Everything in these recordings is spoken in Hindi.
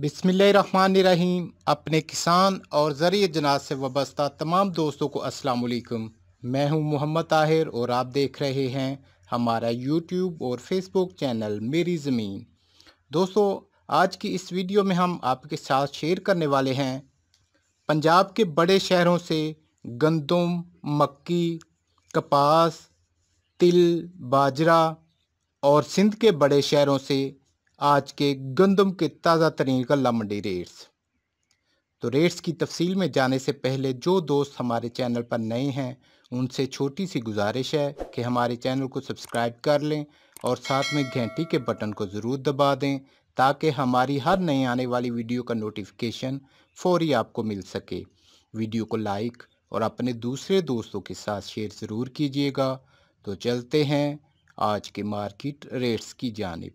बिसमीम अपने किसान और ज़रिए जनाज से वाबस्ता तमाम दोस्तों को अस्सलाम वालेकुम मैं हूँ मोहम्मद ताहिर और आप देख रहे हैं हमारा यूट्यूब और फेसबुक चैनल मेरी ज़मीन। दोस्तों, आज की इस वीडियो में हम आपके साथ शेयर करने वाले हैं पंजाब के बड़े शहरों से गंदम, मक्की, कपास, तिल, बाजरा और सिंध के बड़े शहरों से आज के गंदम के ताज़ा तरीन गला मंडी रेट्स। तो रेट्स की तफसील में जाने से पहले जो दोस्त हमारे चैनल पर नए हैं, उनसे छोटी सी गुजारिश है कि हमारे चैनल को सब्सक्राइब कर लें और साथ में घंटी के बटन को ज़रूर दबा दें ताकि हमारी हर नई आने वाली वीडियो का नोटिफिकेशन फौरी आपको मिल सके। वीडियो को लाइक और अपने दूसरे दोस्तों के साथ शेयर ज़रूर कीजिएगा। तो चलते हैं आज के मार्केट रेट्स की जानब।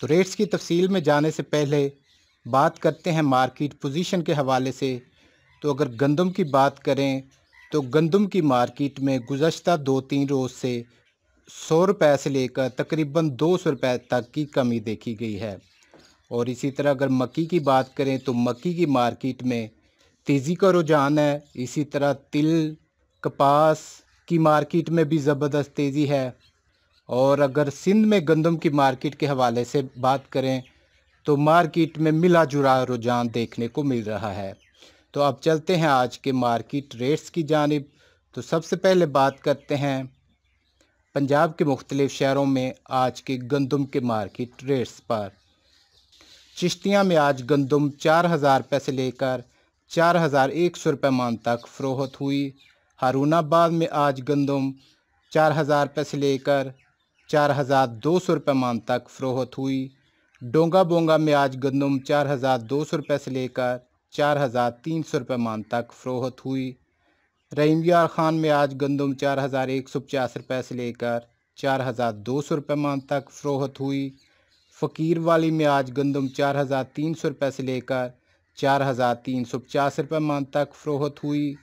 तो रेट्स की तफसील में जाने से पहले बात करते हैं मार्केट पोजीशन के हवाले से। तो अगर गंदम की बात करें तो गंदम की मार्केट में गुज्त दो तीन रोज़ से सौ रुपये से लेकर तकरीबन दो सौ रुपये तक की कमी देखी गई है। और इसी तरह अगर मक्की की बात करें तो मक्की की मार्केट में तेज़ी का रुझान है। इसी तरह तिल, कपास की मार्केट में भी ज़बरदस्त तेज़ी है। और अगर सिंध में गंदम की मार्केट के हवाले से बात करें तो मार्केट में मिला जुला रुझान देखने को मिल रहा है। तो अब चलते हैं आज के मार्केट रेट्स की जानब। तो सबसे पहले बात करते हैं पंजाब के मुख्तलिफ़ शहरों में आज के गंदम के मार्केट रेट्स पर। चिश्तियाँ में आज गंदम चार हज़ार रुपये से लेकर चार हज़ार एक सौ रुपये मान तक फ़रोहत हुई। हारूनाबाद में आज गंदम चार हज़ार रुपये से लेकर चार हज़ार दो सौ रुपये मान तक फ़रोहत हुई। डोंगा बोंगा में आज गंदम चार हज़ार दो सौ रुपये से लेकर चार हज़ार तीन सौ रुपये मान तक फ़रोहत हुई। रहीम ख़ान में आज गंदम चार हज़ार एक सौ पचास रुपये से लेकर चार हज़ार दो सौ रुपये मान तक फ़रोहत हुई। फ़कीर वाली में आज गंदम चार हज़ार तीन सौ रुपये से लेकर चार हज़ार तीन सौ पचास रुपये मान तक फ़रोहत हुई।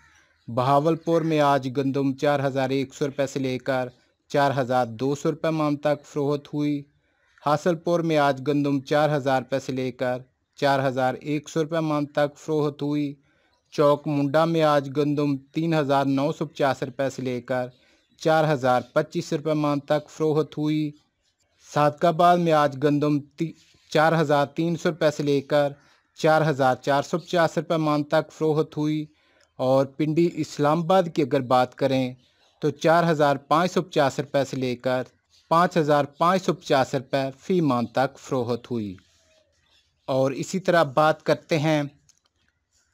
बहावलपुर में आज गंदम चार हज़ार एक सौ रुपये से लेकर चार हज़ार दो सौ रुपये मान तक फ़रोहत हुई। हासलपुर में आज गंदम चार हज़ार रुपये से लेकर चार हज़ार एक सौ रुपये मान तक फ़रोहत हुई। चौक मुंडा में आज गंदम तीन हज़ार नौ सौ पचास रुपये से लेकर चार हज़ार पच्चीस रुपये मान तक फ़रोहत हुई। सादकाबाद में आज गंदम चार हज़ार तीन सौ रुपये से लेकर चार हज़ार चार सौ पचास रुपये मान तक फ़रोहत हुई। और पिंडी इस्लामाबाद की अगर बात करें तो चार हज़ार पाँच सौ पचास रुपये से लेकर पाँच हज़ार पाँच सौ पचास रुपये फ़ी मान तक फ़रोहत हुई। और इसी तरह बात करते हैं,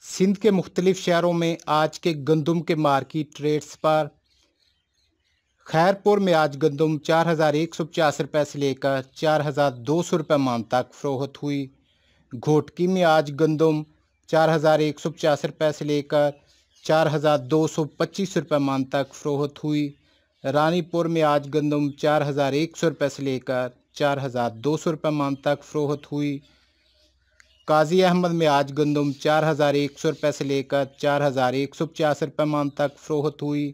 सिंध के मुख्तलिफ़ शहरों में आज के गंदम के मार्केट रेट्स पर। खैरपुर में आज गंदम चार हज़ार एक सौ पचास रुपये से लेकर चार हज़ार दो सौ रुपये मान तक फ़रोहत हुई। घोटकी में आज गंदम चार हज़ार एक सौ पचास रुपये से लेकर चार हज़ार दो सौ पच्चीस रुपये मान तक फ़रोहत हुई। रानीपुर में आज गंदम चार हज़ार एक सौ रुपये से लेकर चार हज़ार दो सौ रुपये मान तक फ़रोहत हुई। काजी अहमद में आज गंदम चार हज़ार एक सौ रुपये से लेकर चार हज़ार एक सौ पचास रुपये मान तक फ़रोहत हुई।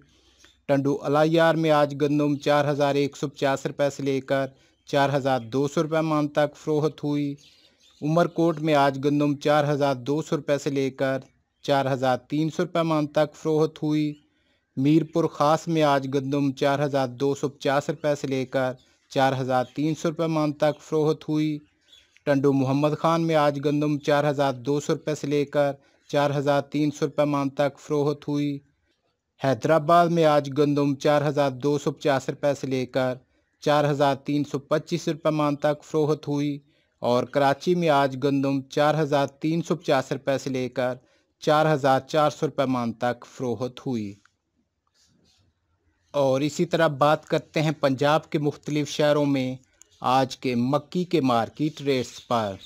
टंडू अलायार में आज गंदम चार हज़ार एक सौ पचास रुपये से लेकर चार हज़ार दो सौ रुपये मान तक फ़रोहत हुई। उमरकोट में आज गंदम चार हज़ार दो सौ रुपये से लेकर चार हज़ार तीन सौ रुपये मान तक फ़रोहत हुई। मीरपुर ख़ास में आज गंदम चार हज़ार दो सौ पचास रुपये से लेकर चार हज़ार तीन सौ रुपये मान तक फ़रोहत हुई। टंडू मोहम्मद ख़ान में आज गंदम चार हज़ार दो सौ रुपये से लेकर चार हज़ार तीन सौ रुपये मान तक फ़रोहत हुई। हैदराबाद में आज गंदम चार हज़ार दो सौ पचास रुपये से लेकर चार हज़ार तीन सौ पच्चीस रुपये मान तक फ़रोहत हुई और कराची में आज गंदम चार हज़ार तीन सौ पचास रुपये से लेकर चार हज़ार चार सौ रुपये मान तक फ़रोहत हुई। और इसी तरह बात करते हैं पंजाब के मुख्तलिफ़ शहरों में आज के मक्की के मार्केट रेट्स पर।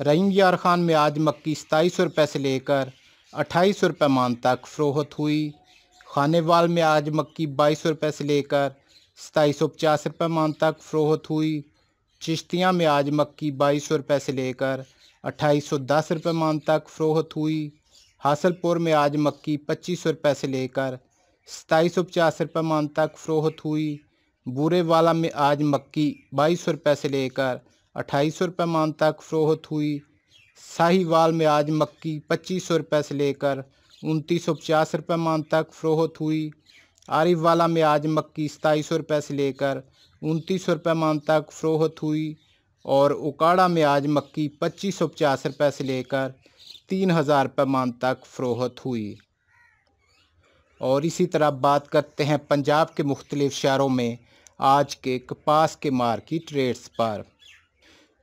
रहीम यार ख़ान में आज मक्की सताईस सौ रुपये से लेकर अट्ठाईस सौ रुपये मान तक फ़रोहत हुई। खानेवाल में आज मक्की बाईस सौ रुपये से लेकर सताईस सौ पचास रुपये मान तक फ़रोहत हुई। चिश्तियाँ में आज मक्की बाईस सौ रुपये से लेकर अट्ठाईस सौ दस रुपये मान तक फ़रोहत हुई। हासलपुर में आज मक्की पच्चीस सौ रुपये से लेकर सताईस सौ पचास रुपये मान तक फ़रोहत हुई। बूरे वाला में आज मक्की बाईस सौ रुपये से लेकर अट्ठाईस सौ रुपये मान तक फ़रोख्त हुई। साहिवाल में आज मक्की पच्चीस सौ रुपये से लेकर उनतीस सौ पचास रुपये मान तक फ़रोहत हुई। आरिफ वाला में आज मक्की सताईस सौ रुपये से लेकर उनतीस सौ रुपये मान तक फ़रोख्त हुई। और उकाड़ा में आज मक्की पच्चीस सौ पचास रुपये से लेकर तीन हज़ार रुपये मान तक फ़रोख्त हुई। और इसी तरह बात करते हैं पंजाब के मुख्तलिफ़ शहरों में आज के कपास के मार्केट रेट्स पर।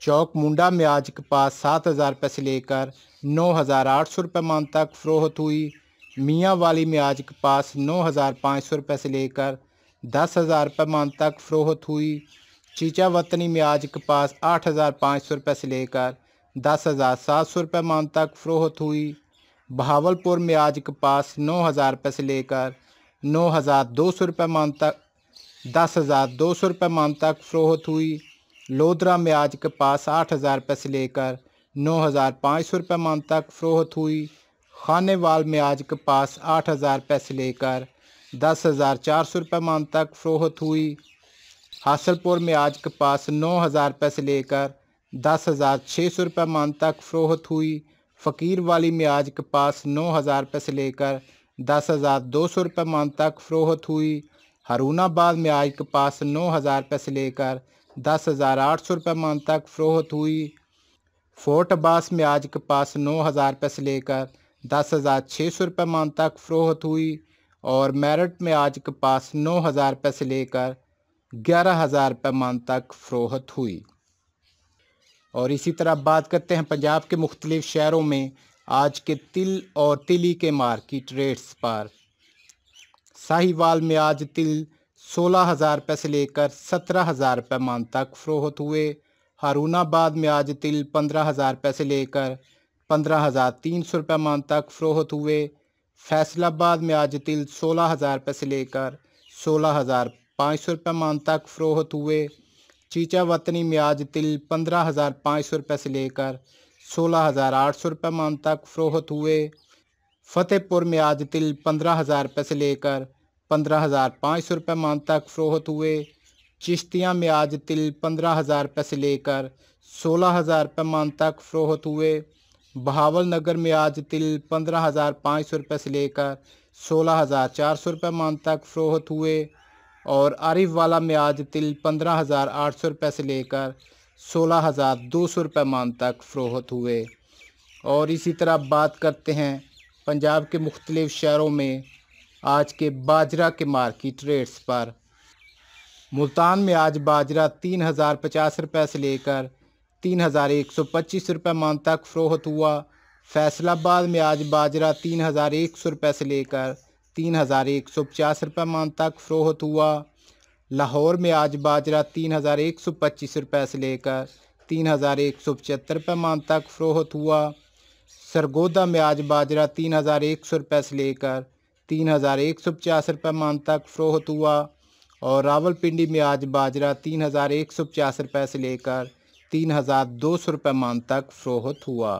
चौक मुंडा में आज कपास सात हज़ार रुपये से लेकर नौ हज़ार आठ सौ रुपये मान तक फ़रोख्त हुई। मियाँ वाली में आज कपास नौ हज़ार पाँच सौ रुपये से लेकर दस हज़ार रुपये मान तक फ़रोख्त हुई। चीचा वतनी में आज कपास आठ हज़ार पाँच सौ रुपये से लेकर दस हज़ार सात सौ रुपये मान तक फ़रोख्त हुई। बहावलपुर में आज कपास नौ हज़ार रुपये से लेकर नौ हज़ार दो सौ रुपये मान तक, दस हज़ार दो सौ रुपये मान तक फ़रोख्त हुई। लोधरा में आज कपास आठ हज़ार रुपये से लेकर नौ हज़ार पाँच सौ रुपये मान तक फ़रोहत हुई। खानेवाल में आज कपास आठ हज़ार रुपये से लेकर दस हज़ार चार सौ रुपये मान तक फ़रोख्त हुई। हासलपुर में आज कपास नौ हज़ार रुपये से लेकर दस हज़ार छः सौ रुपये मान तक फ़रोख्त हुई। फ़कीर वाली में आज कपास नौ हज़ार रुपये से लेकर दस हज़ार दो सौ रुपये मान तक फ़रोख्त हुई। हरूनाबाद में आज कपास नौ हज़ार रुपये से लेकर दस हज़ार आठ सौ रुपये मान तक फ़रोख्त हुई। फोर्ट अब्बास में आज कपास नौ हज़ार रुपये से लेकर दस हज़ार छः सौ रुपये मान तक फ़रोख्त हुई और मेरठ में आज कपास नौ हज़ार रुपये से लेकर ग्यारह हज़ार रुपये मान तक फ़रोख्त हुई। और इसी तरह बात करते हैं पंजाब के मुख्तलिफ़ शहरों में आज के तिल और तिली के मार्केट रेट्स पर। साहिवाल में आज तिल सोलह हज़ार रुपये से लेकर सत्रह हज़ार रुपये मान तक फ़रोख्त हुए। हारूनाबाद में आज तिल पंद्रह हज़ार रुपये से लेकर पंद्रह हज़ार तीन सौ रुपये मान तक फ़रोख्त हुए। फैसलाबाद में आज तिल सोलह हज़ार रुपये से लेकर सोलह हज़ार पाँच सौ रुपये मान तक फ़रोख्त हुए। चीचा वतनी म्याज तिल पंद्रह हज़ार पाँच सौ रुपये से लेकर सोलह हज़ार आठ सौ रुपये मान तक फ़रोख्त हुए। फ़तेहपुर म्याज तिल पंद्रह हज़ार रुपये से लेकर पंद्रह हज़ार पाँच सौ रुपये मान तक फ़रोख्त हुए। चिश्तियाँ म्याज तिल पंद्रह हज़ार रुपये से लेकर सोलह हज़ार रुपये मान तक फ़रोख्त हुए। बहावल नगर में आज तिल पंद्रह हज़ार पाँच सौ रुपये से लेकर सोलह हज़ार चार सौ रुपये मान तक फ़रोख्त हुए। और आरिफ वाला में आज तिल पंद्रह हज़ार आठ सौ रुपये से लेकर सोलह हज़ार दो सौ रुपये मान तक फ़रोख्त हुए। और इसी तरह बात करते हैं पंजाब के मुख्तलिफ़ शहरों में आज के बाजरा के मार्केट रेट्स पर। मुल्तान में आज बाजरा तीन हज़ार पचास रुपये से लेकर तीन हज़ार एक सौ पच्चीस रुपये मान तक फ़रोख्त हुआ। फैसलाबाद में आज बाजरा तीन हज़ार एक सौ रुपये से लेकर तीन हज़ार एक सौ पचास रुपये मान तक फ़रोख्त हुआ। लाहौर में आज बाजरा तीन हज़ार एक सौ पच्चीस रुपये से लेकर तीन हज़ार एक सौ पचहत्तर रुपये मान तक फ़रोख्त हुआ। सरगोदा में आज बाजरा तीन हज़ार एक सौ रुपये से लेकर तीन हज़ार एक सौ पचास रुपये मान तक फ़रोख्त हुआ। और रावलपिंडी में आज बाजरा तीन हज़ार एक सौ पचास रुपये से लेकर तीन हज़ार दो सौ रुपये मान तक फ़रोहत हुआ।